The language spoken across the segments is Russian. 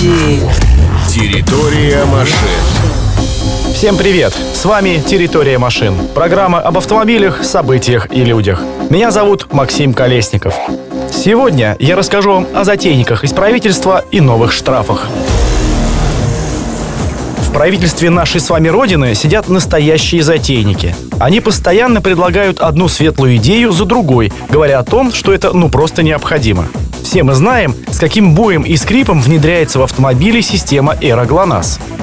Терри. Территория машин. Всем привет! С вами «Территория машин». Программа об автомобилях, событиях и людях. Меня зовут Максим Колесников. Сегодня я расскажу вам о затейниках из правительства и новых штрафах. В правительстве нашей с вами Родины сидят настоящие затейники. Они постоянно предлагают одну светлую идею за другой, говоря о том, что это ну просто необходимо. Все мы знаем, с каким боем и скрипом внедряется в автомобиле система Эра.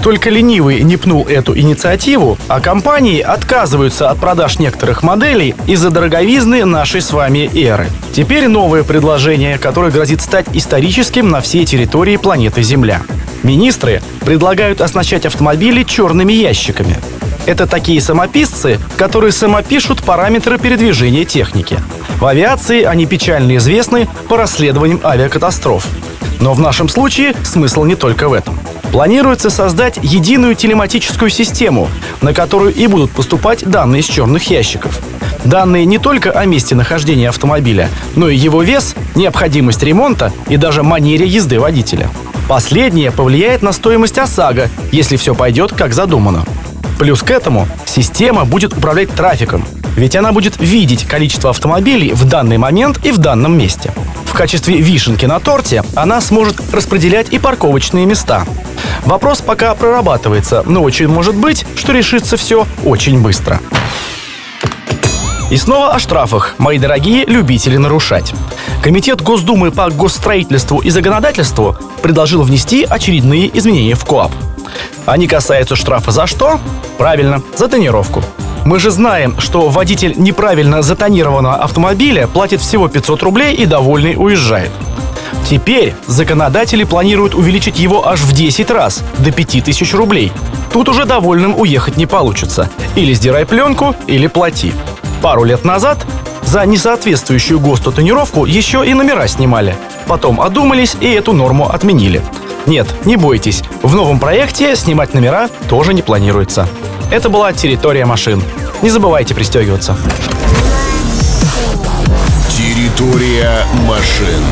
Только ленивый не пнул эту инициативу, а компании отказываются от продаж некоторых моделей из-за дороговизны нашей с вами Эры. Теперь новое предложение, которое грозит стать историческим на всей территории планеты Земля. Министры предлагают оснащать автомобили черными ящиками. Это такие самописцы, которые самопишут параметры передвижения техники. В авиации они печально известны по расследованиям авиакатастроф. Но в нашем случае смысл не только в этом. Планируется создать единую телематическую систему, на которую и будут поступать данные из черных ящиков. Данные не только о месте нахождения автомобиля, но и его вес, необходимость ремонта и даже манере езды водителя. Последнее повлияет на стоимость ОСАГО, если все пойдет как задумано. Плюс к этому система будет управлять трафиком, ведь она будет видеть количество автомобилей в данный момент и в данном месте. В качестве вишенки на торте она сможет распределять и парковочные места. Вопрос пока прорабатывается, но очень может быть, что решится все очень быстро. И снова о штрафах, мои дорогие любители нарушать. Комитет Госдумы по госстроительству и законодательству предложил внести очередные изменения в КОАП. Они касаются штрафа за что? Правильно, за тонировку. Мы же знаем, что водитель неправильно затонированного автомобиля платит всего 500 рублей и довольный уезжает. Теперь законодатели планируют увеличить его аж в 10 раз, до 5000 рублей. Тут уже довольным уехать не получится. Или сдирай пленку, или плати. Пару лет назад за несоответствующую ГОСТу тонировку еще и номера снимали. Потом одумались и эту норму отменили. Нет, не бойтесь, в новом проекте снимать номера тоже не планируется. Это была территория машин. Не забывайте пристегиваться. Территория машин.